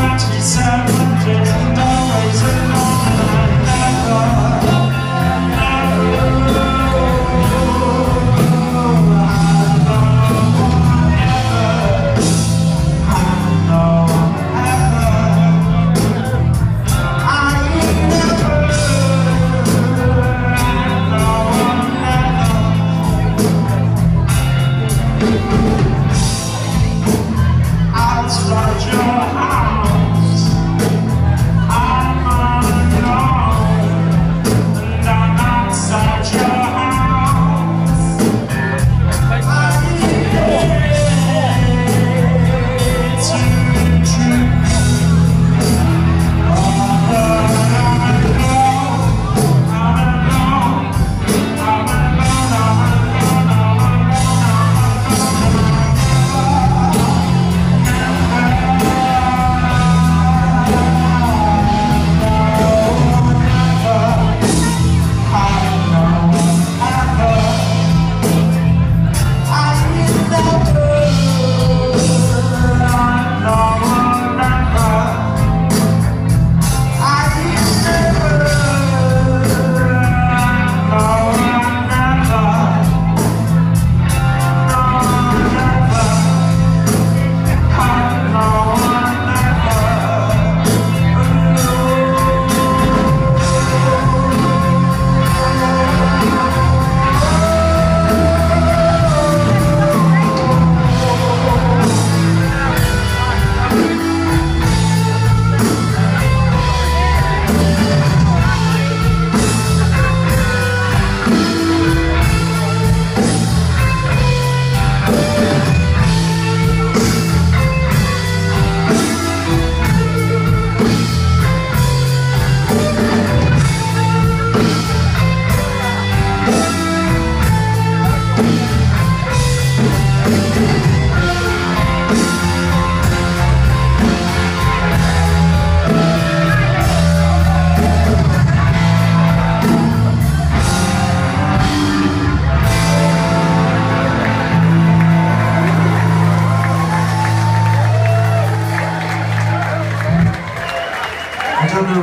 Twenty-seven me surrender, always. Dr.